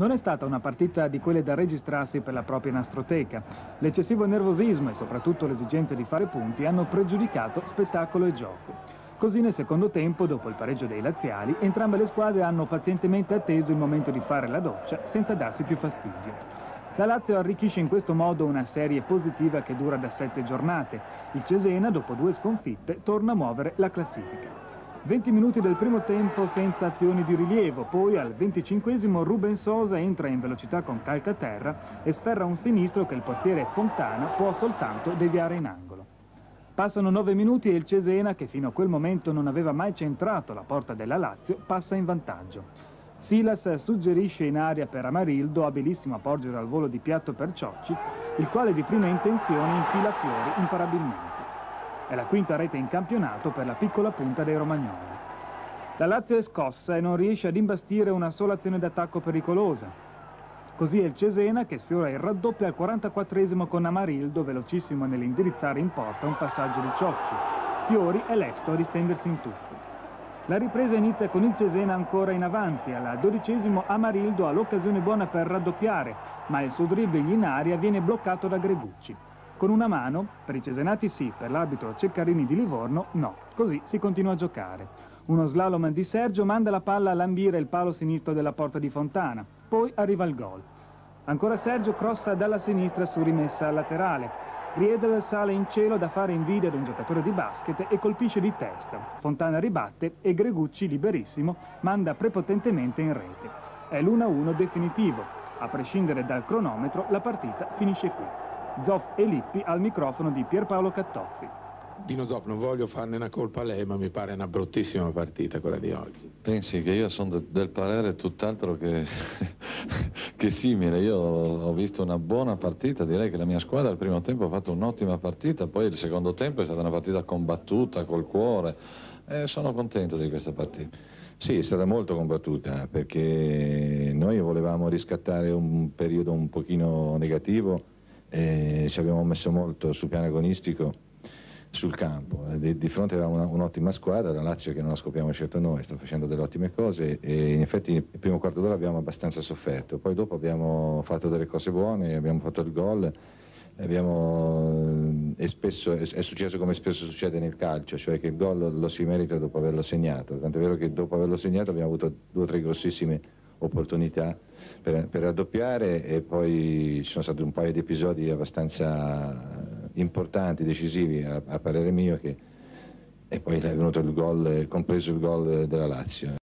Non è stata una partita di quelle da registrarsi per la propria nastroteca. L'eccessivo nervosismo e soprattutto l'esigenza di fare punti hanno pregiudicato spettacolo e gioco. Così nel secondo tempo, dopo il pareggio dei laziali, entrambe le squadre hanno pazientemente atteso il momento di fare la doccia senza darsi più fastidio. La Lazio arricchisce in questo modo una serie positiva che dura da sette giornate. Il Cesena, dopo due sconfitte, torna a muovere la classifica. 20 minuti del primo tempo senza azioni di rilievo, poi al 25 Ruben Sosa entra in velocità con calca a terra e sferra un sinistro che il portiere Fontana può soltanto deviare in angolo. Passano 9 minuti e il Cesena, che fino a quel momento non aveva mai centrato la porta della Lazio, passa in vantaggio. Silas suggerisce in aria per Amarildo, abilissimo a porgere al volo di piatto per Ciocci, il quale di prima intenzione infila fiori imparabilmente. È la quinta rete in campionato per la piccola punta dei romagnoli. La Lazio è scossa e non riesce ad imbastire una sola azione d'attacco pericolosa. Così è il Cesena che sfiora il raddoppio al 44esimo con Amarildo, velocissimo nell'indirizzare in porta un passaggio di Ciocci. Fiori è lesto a distendersi in tuffo. La ripresa inizia con il Cesena ancora in avanti. Al dodicesimo Amarildo ha l'occasione buona per raddoppiare, ma il suo dribbling in aria viene bloccato da Gregucci. Con una mano, per i cesenati sì, per l'arbitro Ceccarini di Livorno no. Così si continua a giocare. Uno slalom di Sergio manda la palla a lambire il palo sinistro della porta di Fontana. Poi arriva il gol. Ancora Sergio crossa dalla sinistra su rimessa laterale. Riedel sale in cielo da fare invidia ad un giocatore di basket e colpisce di testa. Fontana ribatte e Gregucci, liberissimo, manda prepotentemente in rete. È l'1-1 definitivo. A prescindere dal cronometro, la partita finisce qui. Zoff e Lippi al microfono di Pierpaolo Cattozzi. Dino Zoff, non voglio farne una colpa a lei, ma mi pare una bruttissima partita quella di oggi. Pensi che io sono de del parere tutt'altro che, che, simile. Io ho visto una buona partita, direi che la mia squadra al primo tempo ha fatto un'ottima partita, poi il secondo tempo è stata una partita combattuta col cuore e sono contento di questa partita. Sì, è stata molto combattuta perché noi volevamo riscattare un periodo un pochino negativo e ci abbiamo messo molto sul piano agonistico sul campo. Di, di fronte avevamo un'ottima squadra, la Lazio che non la scopriamo certo noi, sta facendo delle ottime cose e in effetti il primo quarto d'ora abbiamo abbastanza sofferto, poi dopo abbiamo fatto delle cose buone, abbiamo fatto il gol, abbiamo, è, spesso, è, successo come spesso succede nel calcio, cioè che il gol lo si merita dopo averlo segnato, tanto è vero che dopo averlo segnato abbiamo avuto due o tre grossissime opportunità per, per raddoppiare e poi ci sono stati un paio di episodi abbastanza importanti, decisivi a, a parere mio che, e poi è venuto il gol, compreso il gol della Lazio.